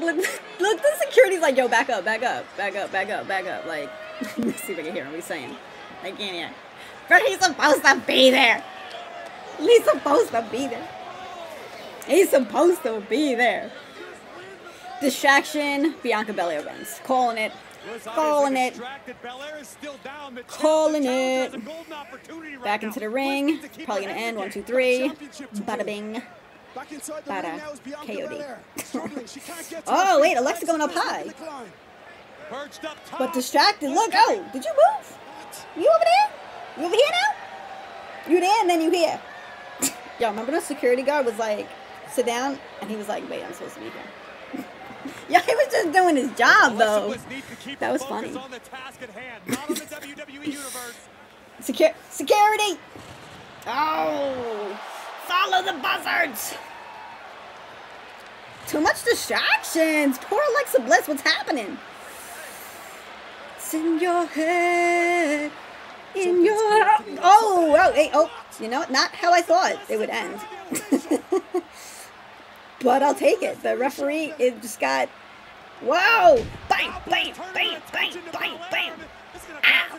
look, look, look. The security's like, yo, back up, back up, back up, back up, back up. Like, let's see if I can hear him. He's saying, I can't hear. But he's supposed to be there. He's supposed to be there. He's supposed to be there. Distraction. Bianca Belair wins. Calling it. Calling it. Calling it. Back into the ring. Probably gonna end. One, two, three. Bada bing. Bada. KOD. oh, wait. Alexa going up high. But distracted. Look. Oh, did you move? You over there? You over here now? You there and then you here. Yo, remember the security guard was like, sit down? And he was like, wait, I'm supposed to be here. yeah, he was just doing his job, though. That was funny. Secur security! Oh! Follow the buzzards! Too much distractions! Poor Alexa Bliss, what's happening? It's in your head. In your... Oh, oh, hey, oh. You know, not how I thought it would end. but I'll take it. The referee it just got... Whoa! Bang, bang, bang, bang, bang, bang! Ow!